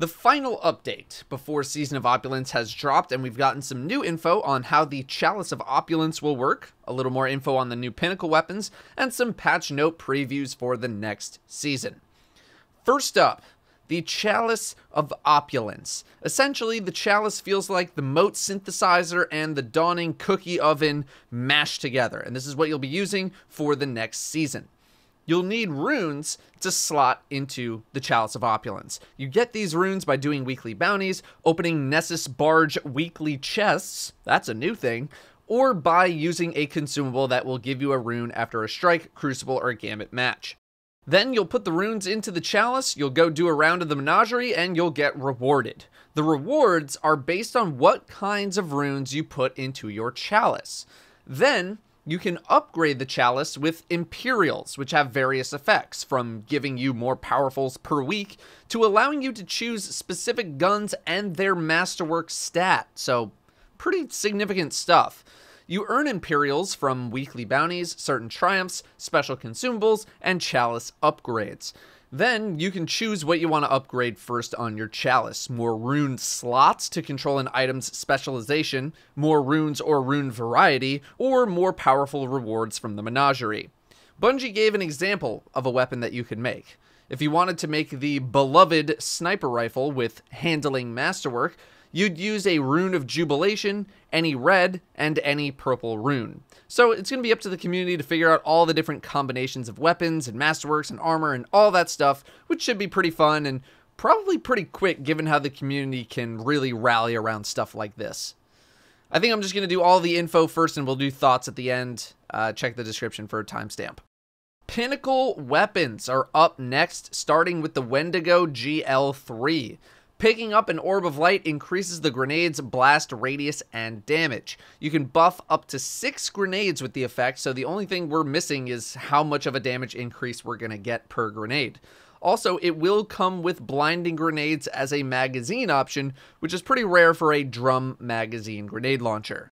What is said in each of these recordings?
The final update before Season of Opulence has dropped, and we've gotten some new info on how the Chalice of Opulence will work, a little more info on the new Pinnacle weapons, and some patch note previews for the next season. First up, the Chalice of Opulence. Essentially, the Chalice feels like the Mote synthesizer and the Dawning cookie oven mashed together, and this is what you'll be using for the next season you'll need runes to slot into the Chalice of Opulence. You get these runes by doing weekly bounties, opening Nessus Barge weekly chests, that's a new thing, or by using a consumable that will give you a rune after a strike, crucible, or gambit match. Then you'll put the runes into the chalice, you'll go do a round of the menagerie, and you'll get rewarded. The rewards are based on what kinds of runes you put into your chalice. Then you can upgrade the chalice with Imperials, which have various effects, from giving you more powerfuls per week to allowing you to choose specific guns and their masterwork stat. So, pretty significant stuff. You earn Imperials from weekly bounties, certain triumphs, special consumables, and chalice upgrades. Then you can choose what you want to upgrade first on your chalice. More rune slots to control an item's specialization, more runes or rune variety, or more powerful rewards from the menagerie. Bungie gave an example of a weapon that you could make. If you wanted to make the beloved sniper rifle with handling masterwork, you'd use a rune of jubilation, any red, and any purple rune. So it's going to be up to the community to figure out all the different combinations of weapons and masterworks and armor and all that stuff, which should be pretty fun and probably pretty quick given how the community can really rally around stuff like this. I think I'm just going to do all the info first and we'll do thoughts at the end. Uh, check the description for a timestamp. Pinnacle weapons are up next, starting with the Wendigo GL3. Picking up an Orb of Light increases the grenade's blast radius and damage. You can buff up to six grenades with the effect, so the only thing we're missing is how much of a damage increase we're going to get per grenade. Also, it will come with blinding grenades as a magazine option, which is pretty rare for a drum magazine grenade launcher.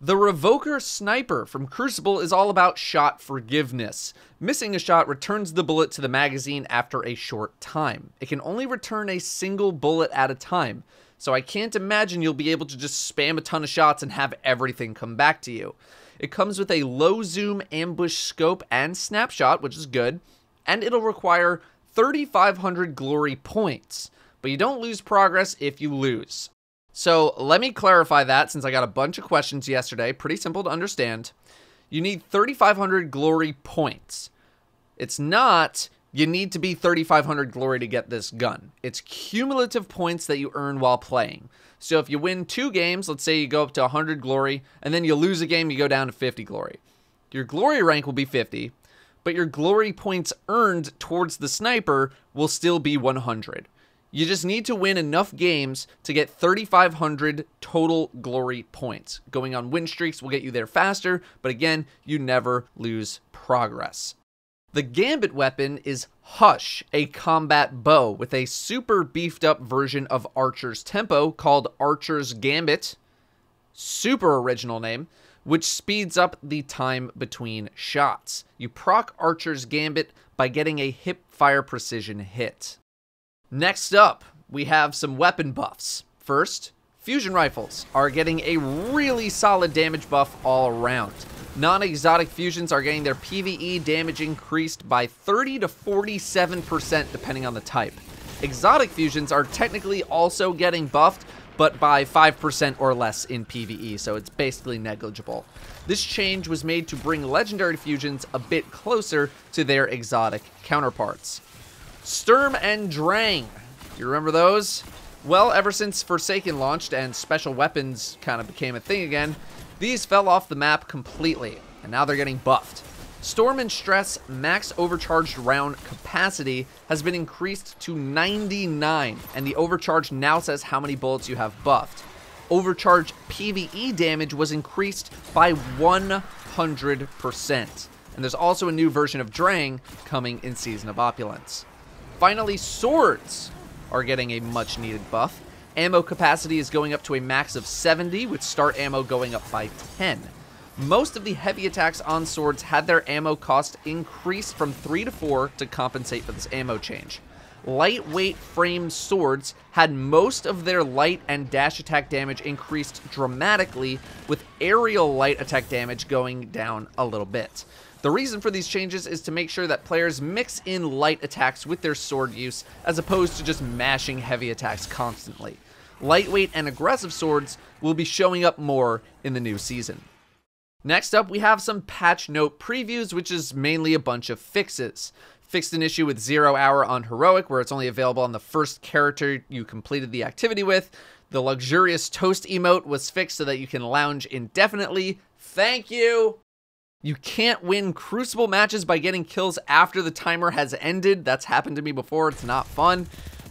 The Revoker Sniper from Crucible is all about shot forgiveness. Missing a shot returns the bullet to the magazine after a short time. It can only return a single bullet at a time, so I can't imagine you'll be able to just spam a ton of shots and have everything come back to you. It comes with a low zoom ambush scope and snapshot, which is good, and it'll require 3,500 glory points. But you don't lose progress if you lose. So let me clarify that since I got a bunch of questions yesterday. Pretty simple to understand. You need 3,500 glory points. It's not you need to be 3,500 glory to get this gun. It's cumulative points that you earn while playing. So if you win two games, let's say you go up to 100 glory, and then you lose a game, you go down to 50 glory. Your glory rank will be 50, but your glory points earned towards the sniper will still be 100. You just need to win enough games to get 3,500 total glory points. Going on win streaks will get you there faster, but again, you never lose progress. The Gambit weapon is Hush, a combat bow with a super beefed up version of Archer's Tempo called Archer's Gambit. Super original name, which speeds up the time between shots. You proc Archer's Gambit by getting a hip fire precision hit. Next up, we have some weapon buffs. First, fusion rifles are getting a really solid damage buff all around. Non-exotic fusions are getting their PvE damage increased by 30 to 47% depending on the type. Exotic fusions are technically also getting buffed, but by 5% or less in PvE, so it's basically negligible. This change was made to bring legendary fusions a bit closer to their exotic counterparts. Sturm and Drang. You remember those? Well, ever since Forsaken launched and special weapons kind of became a thing again, these fell off the map completely, and now they're getting buffed. Storm and Stress max overcharged round capacity has been increased to 99, and the overcharge now says how many bullets you have buffed. Overcharge PvE damage was increased by 100%. And there's also a new version of Drang coming in Season of Opulence. Finally, swords are getting a much needed buff. Ammo capacity is going up to a max of 70, with start ammo going up by 10. Most of the heavy attacks on swords had their ammo cost increased from 3 to 4 to compensate for this ammo change. lightweight frame swords had most of their light and dash attack damage increased dramatically, with aerial light attack damage going down a little bit. The reason for these changes is to make sure that players mix in light attacks with their sword use, as opposed to just mashing heavy attacks constantly. Lightweight and aggressive swords will be showing up more in the new season. Next up, we have some patch note previews, which is mainly a bunch of fixes fixed an issue with Zero Hour on Heroic, where it's only available on the first character you completed the activity with. The luxurious toast emote was fixed so that you can lounge indefinitely. Thank you! You can't win Crucible matches by getting kills after the timer has ended. That's happened to me before. It's not fun.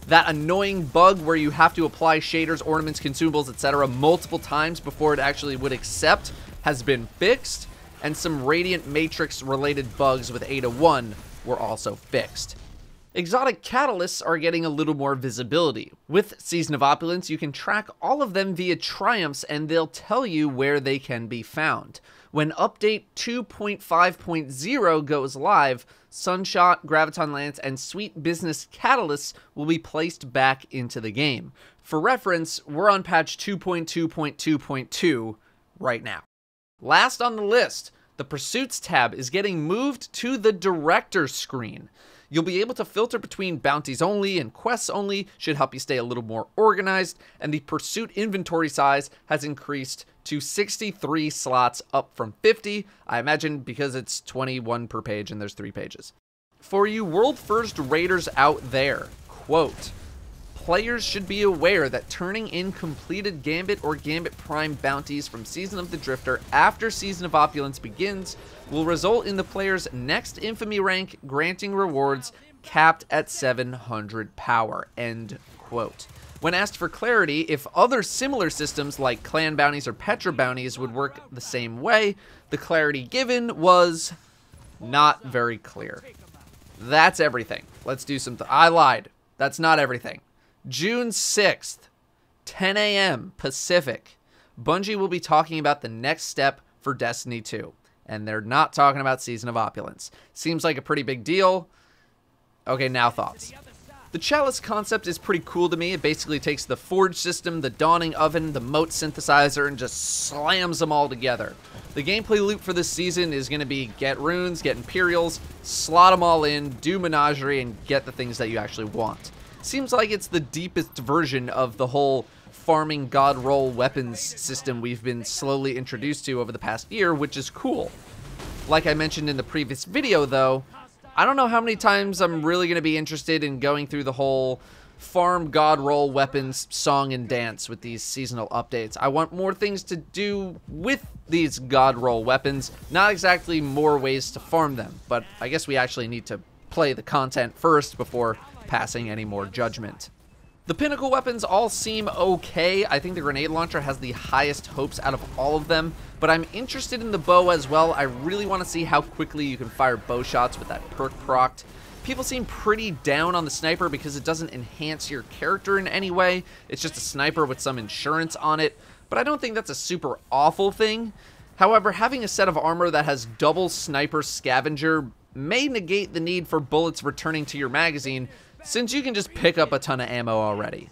That annoying bug where you have to apply shaders, ornaments, consumables, etc. multiple times before it actually would accept has been fixed. And some Radiant Matrix related bugs with Ada 1 were also fixed. Exotic catalysts are getting a little more visibility. With Season of Opulence, you can track all of them via triumphs and they'll tell you where they can be found. When update 2.5.0 goes live, Sunshot, Graviton Lance, and Sweet Business Catalysts will be placed back into the game. For reference, we're on patch 2.2.2.2 right now. Last on the list, the Pursuits tab is getting moved to the Director screen. You'll be able to filter between bounties only and quests only, should help you stay a little more organized, and the Pursuit inventory size has increased to 63 slots, up from 50, I imagine because it's 21 per page and there's three pages. For you world first raiders out there, quote, players should be aware that turning in completed Gambit or Gambit Prime bounties from Season of the Drifter after Season of Opulence begins will result in the player's next Infamy rank granting rewards capped at 700 power. End quote. When asked for clarity if other similar systems like clan bounties or Petra bounties would work the same way, the clarity given was not very clear. That's everything. Let's do some. I lied. That's not everything. June 6th, 10 a.m. Pacific, Bungie will be talking about the next step for Destiny 2. And they're not talking about Season of Opulence. Seems like a pretty big deal. Okay, now thoughts. The Chalice concept is pretty cool to me. It basically takes the Forge system, the Dawning Oven, the Mote Synthesizer, and just slams them all together. The gameplay loop for this season is going to be get runes, get Imperials, slot them all in, do Menagerie, and get the things that you actually want seems like it's the deepest version of the whole farming god roll weapons system we've been slowly introduced to over the past year, which is cool. Like I mentioned in the previous video though, I don't know how many times I'm really going to be interested in going through the whole farm god roll weapons song and dance with these seasonal updates. I want more things to do with these god roll weapons, not exactly more ways to farm them, but I guess we actually need to play the content first before passing any more judgment. The pinnacle weapons all seem okay. I think the grenade launcher has the highest hopes out of all of them, but I'm interested in the bow as well. I really want to see how quickly you can fire bow shots with that perk proct. People seem pretty down on the sniper because it doesn't enhance your character in any way. It's just a sniper with some insurance on it, but I don't think that's a super awful thing. However, having a set of armor that has double sniper scavenger may negate the need for bullets returning to your magazine, since you can just pick up a ton of ammo already.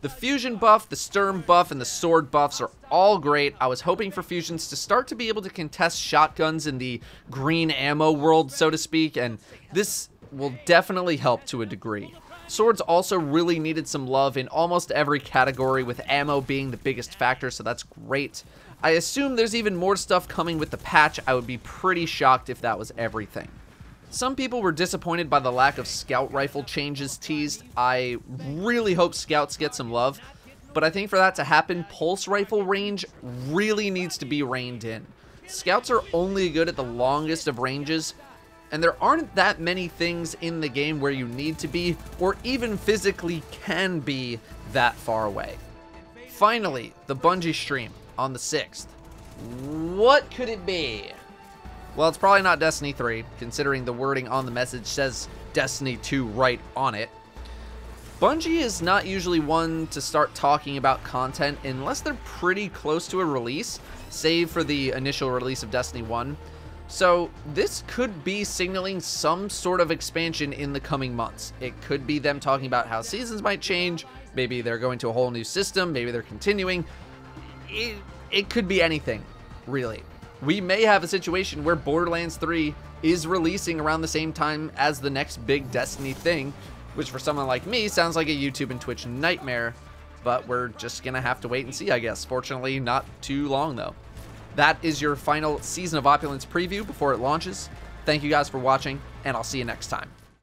The fusion buff, the sturm buff, and the sword buffs are all great. I was hoping for fusions to start to be able to contest shotguns in the green ammo world, so to speak, and this will definitely help to a degree. Swords also really needed some love in almost every category, with ammo being the biggest factor, so that's great. I assume there's even more stuff coming with the patch. I would be pretty shocked if that was everything. Some people were disappointed by the lack of scout rifle changes teased. I really hope scouts get some love, but I think for that to happen, pulse rifle range really needs to be reined in. Scouts are only good at the longest of ranges, and there aren't that many things in the game where you need to be, or even physically can be, that far away. Finally, the Bungie stream on the 6th. What could it be? Well, it's probably not Destiny 3, considering the wording on the message says Destiny 2 right on it. Bungie is not usually one to start talking about content unless they're pretty close to a release, save for the initial release of Destiny 1. So this could be signaling some sort of expansion in the coming months. It could be them talking about how seasons might change. Maybe they're going to a whole new system. Maybe they're continuing. It, it could be anything, really. We may have a situation where Borderlands 3 is releasing around the same time as the next big Destiny thing, which for someone like me sounds like a YouTube and Twitch nightmare, but we're just to have to wait and see, I guess. Fortunately, not too long, though. That is your final Season of Opulence preview before it launches. Thank you guys for watching, and I'll see you next time.